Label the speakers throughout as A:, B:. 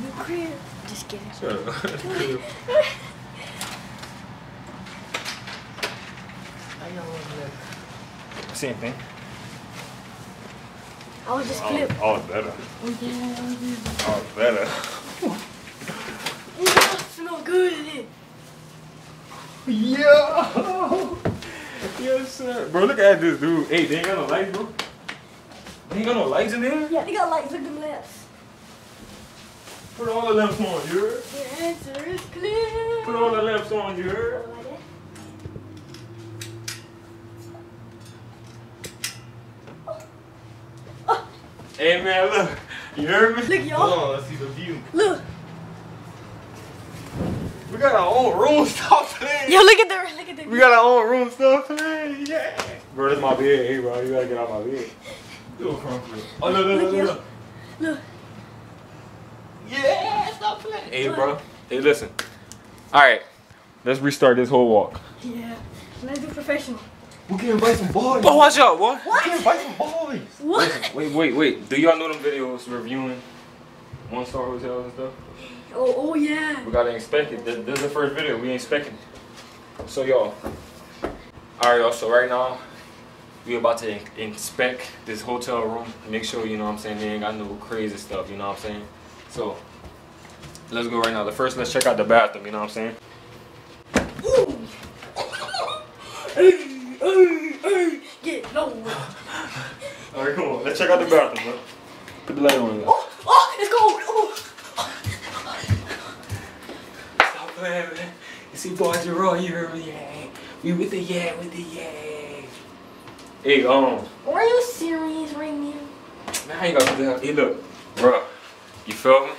A: new crib. Just kidding.
B: Same thing.
A: I was just oh, flip.
B: Oh, oh, better.
A: Oh yeah, oh yeah.
B: Oh, better.
A: Ooh, smell good in it.
B: Yo! Yes, sir. Bro, look at this dude. Hey, they ain't got no lights, bro. They ain't got no lights in there?
A: Yeah, they got lights. Look at them lamps.
B: Put all the lamps on, you heard?
A: The answer is clear.
B: Put all the lamps on, you heard? Hey, man, look. You heard me?
A: Look, y'all.
B: Hold on, let's see the view.
A: Look.
B: We got our own room. Stop playing.
A: Yo, look at the look at the.
B: We got our own room. Stop playing. Yeah. Bro, this my bed. Hey, bro, you gotta get out my bed. Do a front flip. Oh, look, look, look, look. look.
A: Look.
B: Yeah, stop playing. Hey, bro. Hey, listen. All right, let's restart this whole walk.
A: Yeah. Let's do professional.
C: We can invite some boys.
B: Oh, watch out, boy.
C: We can invite some boys.
A: What?
B: Wait, wait, wait. Do y'all know them videos reviewing one-star hotels and stuff?
A: Oh, oh yeah.
B: We gotta inspect it. This, this is the first video. We inspecting. So y'all. All right, y'all. So right now, we about to in- inspect this hotel room. Make sure you know what I'm saying. They ain't got no crazy stuff. You know what I'm saying. So let's go right now. The first, let's check out the bathroom. You know what I'm saying.
A: Get no.
B: All right, come on. Let's check out the bathroom. Bro. Put the light on.
A: Oh, oh, it's cold. Oh.
B: Stop playing, man. You see, boys, you're raw. You heard me? Yeah. We with the yeah, with the yeah. Hey, um.
A: Are you serious right now?
B: Man, I ain't got to do that. Hey, look, bro. You feel me?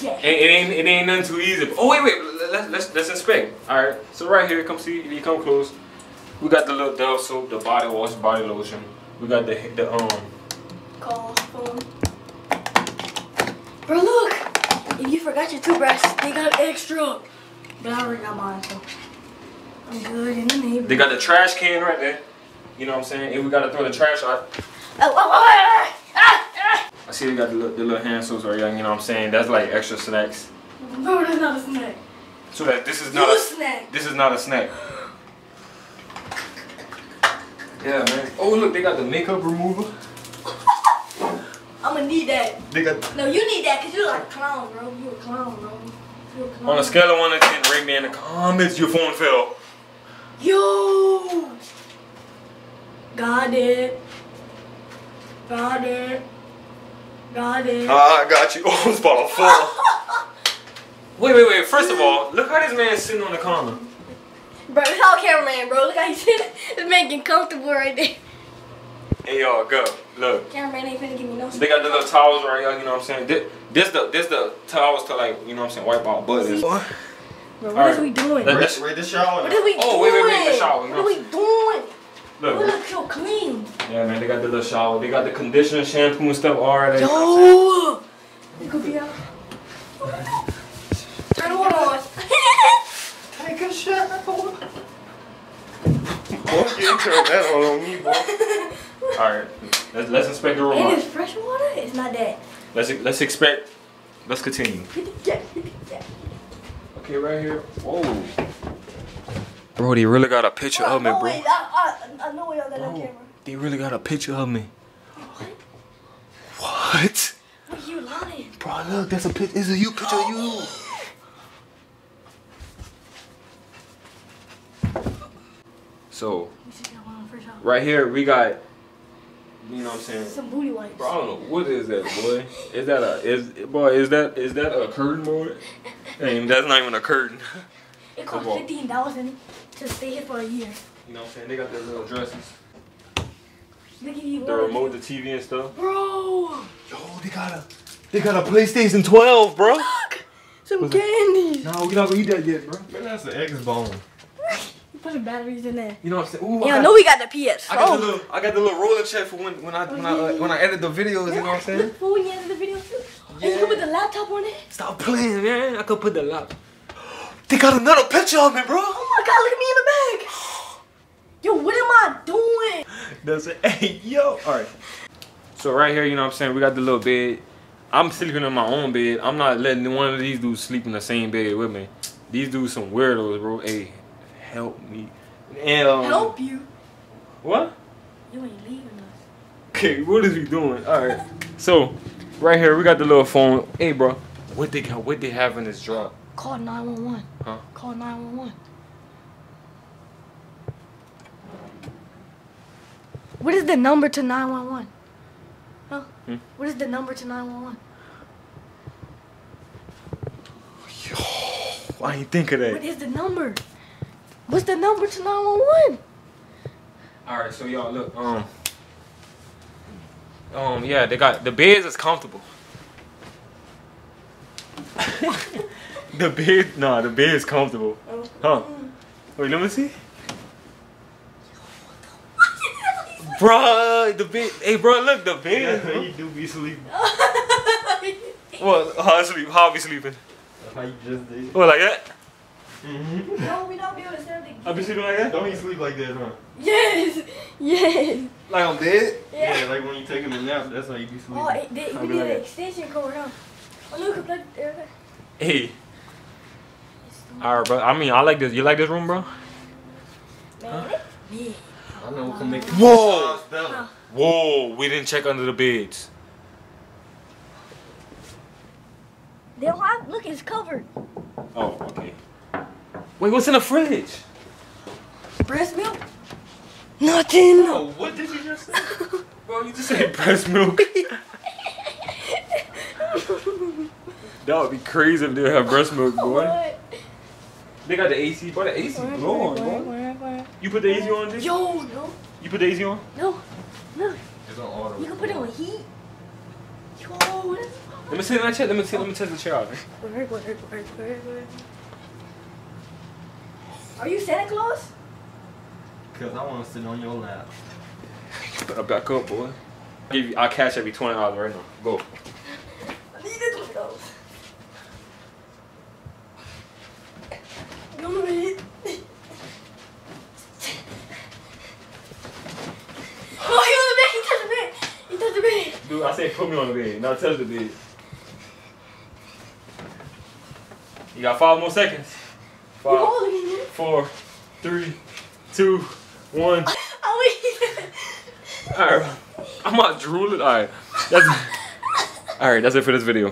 A: Yeah.
B: It, it ain't it ain't none too easy. Oh wait, wait. Let's let's let's inspect. All right. So right here, come see. You come close, we got the little Dove soap, the body wash, body lotion. We got the the um.
A: Call phone. Bro, look. If you forgot your toothbrush, they got extra. But I already got mine, so I'm good in the neighborhood.
B: They got the trash can right there. You know what I'm saying? And we gotta throw the trash out.
A: Oh, oh, oh, ah, ah, ah.
B: I see they got the little, the little hand soaps right here. You know what I'm saying? That's like extra snacks.
A: Bro, that's not a snack.
B: So that this is not
A: a
B: a
A: snack.
B: this is not a snack. Yeah, man. Oh look, they got the makeup remover.
A: I'm gonna need that.
B: They got
A: No, you need that because you're like a clown, bro. You a clown, bro. You a clown.
B: on a scale of one to ten, rate me in the comments. Your phone fell.
A: Yo! Got it. Got it. Got it.
B: Ah, I got you. Oh, it's about to fall. wait, wait, wait. First of all, look how this man's sitting on the corner.
A: Bro, it's all cameraman, bro. Look how he's sitting. This man getting comfortable right there.
B: Hey, y'all, go. Look.
A: Cameraman ain't finna give me no
B: They got the little towels right here, you know what I'm saying? This, this the this the towels to like, you know what I'm saying, wipe out buttons.
A: Bro, what is
B: Alright.
A: we doing?
B: Let-
A: What
B: let's-
C: Ready to shower
A: is we
B: Oh,
A: doing?
B: wait, wait, wait, the shower,
A: What
B: no.
A: are we doing? We
B: Look.
A: Look so clean.
B: Yeah, man, they got the little shower. They got the conditioner, shampoo, and stuff already. you know what I'm saying?
A: Yo! You could be out. Turn the water on.
C: Take a shower. Boy, you turn that on me, boy.
B: All right, let's let's inspect the room.
A: And it's fresh water? It's not that.
B: Let's let's expect. Let's continue.
A: Yeah, yeah.
B: Okay, right here. Whoa. Bro, they really got a picture of me,
A: oh,
B: bro.
A: wait, I, I, I know got on
B: Bro,
A: camera.
B: they really got a picture of me. What?
A: What you lying?
B: Bro, look, that's a picture. It's a you picture of you. So,
A: You should get one on first shot.
B: right here, we got, you know what I'm saying?
A: Some booty wipes.
B: Bro, I don't know what is that, boy. Is that a is boy? Is that is that a curtain, boy? Ain't that's not even a curtain.
A: It cost
B: Come on.
A: fifteen dollars to stay here for a year.
B: You know what I'm saying? They got their little dresses,
A: They give you
B: the
A: one.
B: remote, the TV and stuff.
A: Bro,
B: Yo, they got a they got a PlayStation 12, bro.
A: look, some
B: What's it? No, we not gonna eat that yet, bro.
C: Man, that's an X bone.
A: You put some batteries in there.
B: You know what I'm saying? Ooh,
A: Yeah,
B: I,
A: I know we got the PS4.
B: I got the little I got the little roller check for when when I when I uh, when I edit the videos. You know what I'm saying?
A: Look, when you edit the video too. And you can put the laptop on it.
B: Stop playing, man. I could put the lap. They got another picture of me, bro.
A: Oh my god, look at me in the bag. Yo, what am I doing?
B: That's it. Hey, yo. All right. So right here, you know what I'm saying? We got the little bed. I'm sleeping in my own bed. I'm not letting one of these dudes sleep in the same bed with me. These dudes some weirdos, bro. Hey, help me. And, um,
A: Help you.
B: What?
A: You ain't leaving us.
B: Okay, what is he doing? All right. So, right here we got the little phone. Hey, bro, what they got? What they have in this drawer?
A: Call 911.
B: Huh?
A: Call 911. What is the number to 911? Huh?
B: Hmm?
A: What is the number to 911?
B: Yo, I ain't think of
A: What
B: that.
A: is the number? What's the number to 911?
B: All right, so y'all look. Um. Um. Yeah, they got the beds is comfortable. the bed, nah, the bed is comfortable. Huh? Wait, let me see. Bruh, the bed. Hey, bro, look, the bed.
C: Yeah, you do be sleeping.
B: What? How I sleep? How I be sleeping?
C: How you just did.
B: What, like that?
C: Mm-hmm.
A: no, we don't be able to stand
B: I be sleeping like that?
C: Don't you sleep like that, huh?
A: Yes, yes.
B: Like on bed?
A: Yeah.
C: Yeah, like when you taking a nap, that's how you be sleeping.
A: Oh, it, they,
B: I'll
A: we
B: be
A: need
B: like
A: an extension cord, huh? Oh, look, look, there.
B: Hey. Alright, bro. I mean, I like this. You like this room, bro?
A: Man, yeah.
C: I know we can make it.
B: Whoa!
C: sound better.
B: Whoa, we didn't check under the beds.
A: They don't have, look, it's covered.
B: Oh, okay. Wait, what's in the fridge?
A: Breast milk? Nothing.
C: Oh, what did you just say?
B: Bro, you just said breast milk. that would be crazy if they have breast milk, boy.
A: What?
B: They got the AC, boy. The AC blowing, boy. You put the AC on, this?
A: Yo, no,
B: You put the AC on?
A: no, look,
C: It's on auto.
A: you can put it on heat. Yo, that's
B: Let me sit in that chair. Let me see. Let me test the chair out.
A: Are you Santa Claus?
C: Because I want to sit on your lap.
B: Better back up, boy. I'll give you. I'll cash every twenty dollars right now. Go.
A: I need it to go. Go to bed. Oh, he on the bed. He touched the bed. He touched the
B: put me on the bed. Now touch the bed. You got five more seconds. Five, four, three, two, one.
A: Oh.
B: Alright. I'm not drooling. Alright. That's Alright, that's it for this video.